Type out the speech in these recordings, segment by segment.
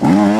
Mm-hmm.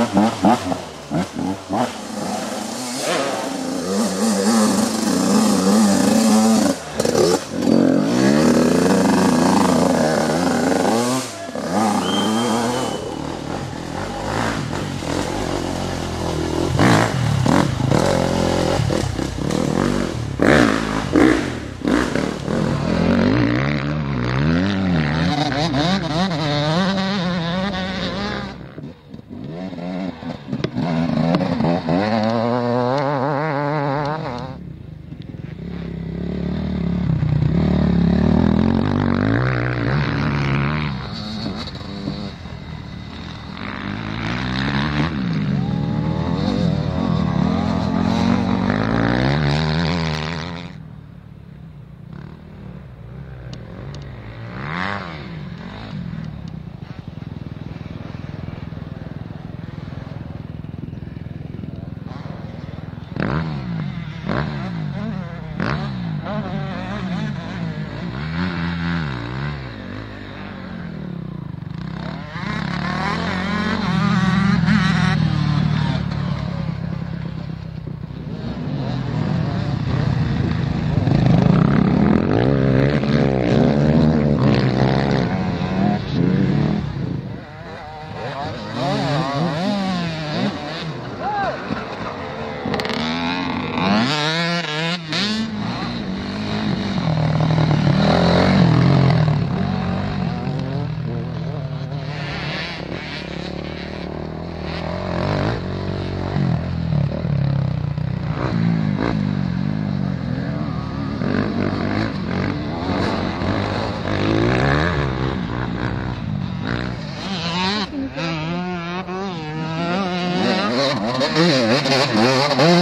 ¡Gracias!